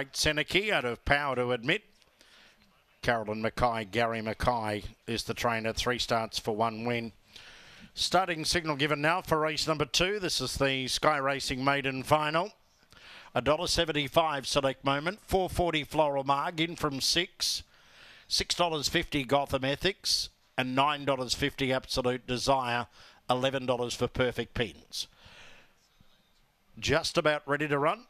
Great out of Power to Admit. Carolyn Mackay, Gary Mackay is the trainer. Three starts for one win. Starting signal given now for race number two. This is the Sky Racing Maiden Final. $1.75 select moment. 440 Floral Marg in from six. $6.50 Gotham Ethics. And $9.50 Absolute Desire. $11 for Perfect Pins. Just about ready to run.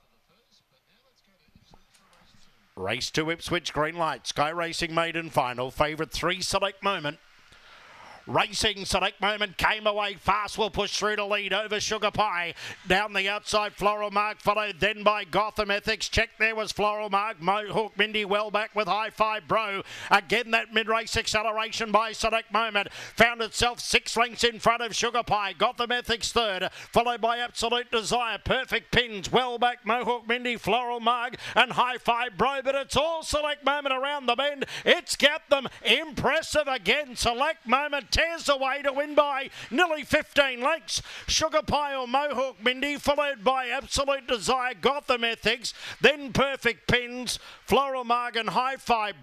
Race two Ipswich, green light. Sky Racing Maiden Final. Favourite three select moment. Racing select moment came away fast. Will push through to lead over Sugar Pie. Down the outside, Floral Mark followed then by Gotham Ethics. Check there was Floral Mark. Mohawk Mindy well back with High Five Bro. Again, that mid race acceleration by select moment found itself six lengths in front of Sugar Pie. Gotham Ethics third, followed by Absolute Desire. Perfect pins. Well back, Mohawk Mindy, Floral Mark, and High Five Bro. But it's all select moment around the bend. It's got them impressive again. Select moment tears away to win by nearly 15 lengths. Sugar Pie or Mohawk Mindy, followed by Absolute Desire, Gotham Ethics, then Perfect Pins, Floral Margan, High Five.